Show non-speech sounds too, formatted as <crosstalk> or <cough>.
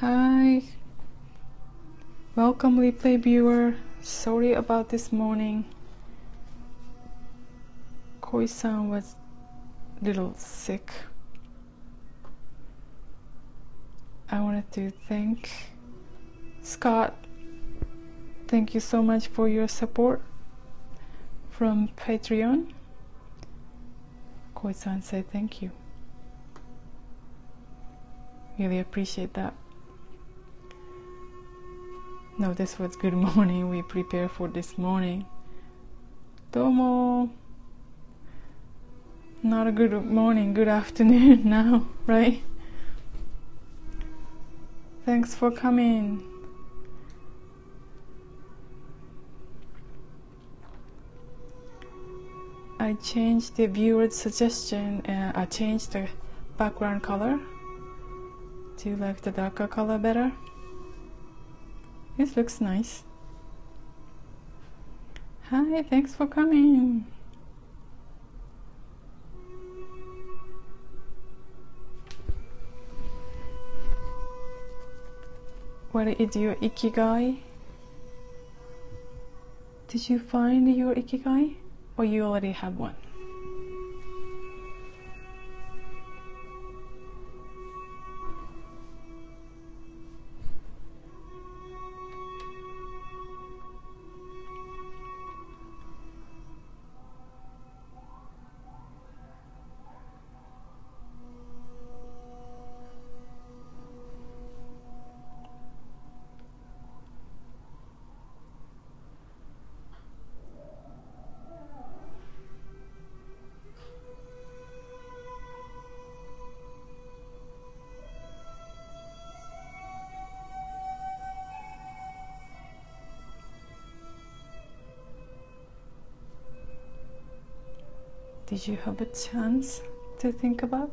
Hi. Welcome, replay viewer. Sorry about this morning. Koi-san was a little sick. I wanted to thank Scott. Thank you so much for your support from Patreon. Koi-san said thank you. Really appreciate that. No, this was good <laughs> morning. We prepare for this morning. Domo. Not a good morning, good afternoon <laughs> now, right? Thanks for coming. I changed the viewer's suggestion and I changed the background color. Do you like the darker color better? This looks nice. Hi, thanks for coming. What is your ikigai? Did you find your ikigai? Or you already have one? Did you have a chance to think about?